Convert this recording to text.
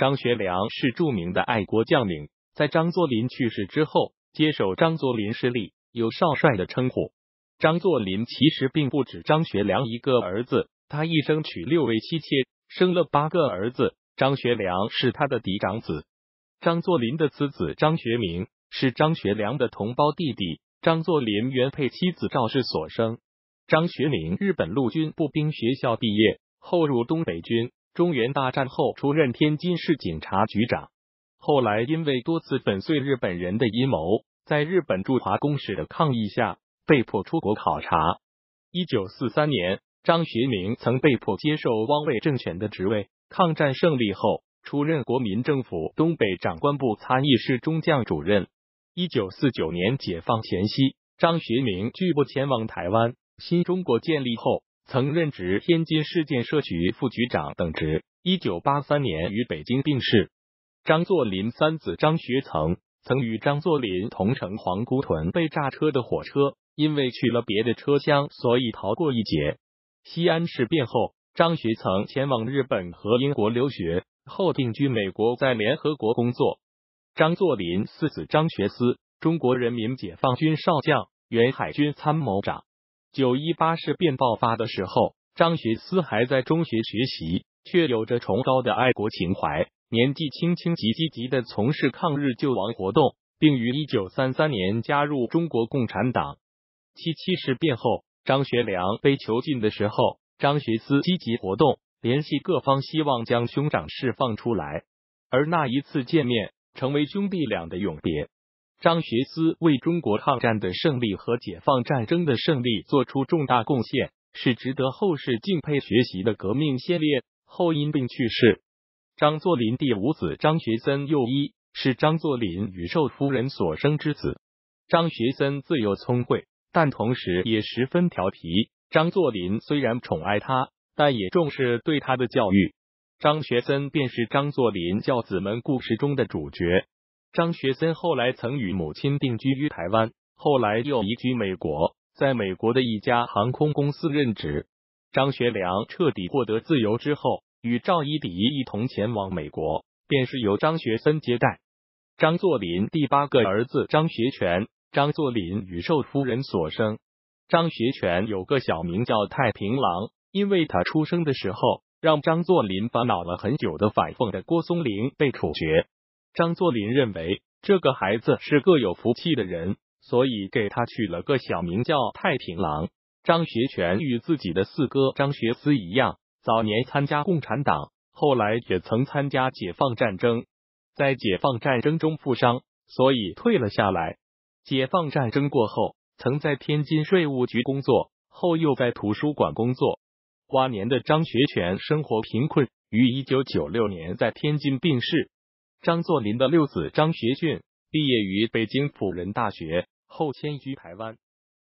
张学良是著名的爱国将领，在张作霖去世之后，接手张作霖势力，有少帅的称呼。张作霖其实并不止张学良一个儿子，他一生娶六位妻妾，生了八个儿子。张学良是他的嫡长子。张作霖的次子张学明是张学良的同胞弟弟，张作霖原配妻子赵氏所生。张学明日本陆军步兵学校毕业，后入东北军。中原大战后出任天津市警察局长，后来因为多次粉碎日本人的阴谋，在日本驻华公使的抗议下，被迫出国考察。一九四三年，张学明曾被迫接受汪伪政权的职位。抗战胜利后，出任国民政府东北长官部参议室中将主任。一九四九年解放前夕，张学明拒不前往台湾。新中国建立后，曾任职天津市建设局副局长等职。一九八三年于北京病逝。张作霖三子张学曾曾与张作霖同乘皇姑屯被炸车的火车，因为去了别的车厢，所以逃过一劫。西安事变后，张学曾前往日本和英国留学，后定居美国，在联合国工作。张作霖四子张学思，中国人民解放军少将，原海军参谋长。九一八事变爆发的时候，张学思还在中学学习，却有着崇高的爱国情怀，年纪轻轻即积极的从事抗日救亡活动，并于一九三三年加入中国共产党。七七事变后，张学良被囚禁的时候，张学思积极活动，联系各方，希望将兄长释放出来。而那一次见面，成为兄弟俩的永别。张学思为中国抗战的胜利和解放战争的胜利做出重大贡献，是值得后世敬佩学习的革命先烈。后因病去世。张作霖第五子张学森幼一，是张作霖与寿夫人所生之子。张学森自幼聪慧，但同时也十分调皮。张作霖虽然宠爱他，但也重视对他的教育。张学森便是张作霖教子们故事中的主角。张学森后来曾与母亲定居于台湾，后来又移居美国，在美国的一家航空公司任职。张学良彻底获得自由之后，与赵一荻一同前往美国，便是由张学森接待。张作霖第八个儿子张学全，张作霖与寿夫人所生。张学全有个小名叫太平郎，因为他出生的时候，让张作霖烦恼了很久的反奉的郭松龄被处决。张作霖认为这个孩子是个有福气的人，所以给他取了个小名叫太平郎。张学全与自己的四哥张学思一样，早年参加共产党，后来也曾参加解放战争，在解放战争中负伤，所以退了下来。解放战争过后，曾在天津税务局工作，后又在图书馆工作。晚年的张学全生活贫困，于一九九六年在天津病逝。张作霖的六子张学俊毕业于北京辅仁大学，后迁居台湾。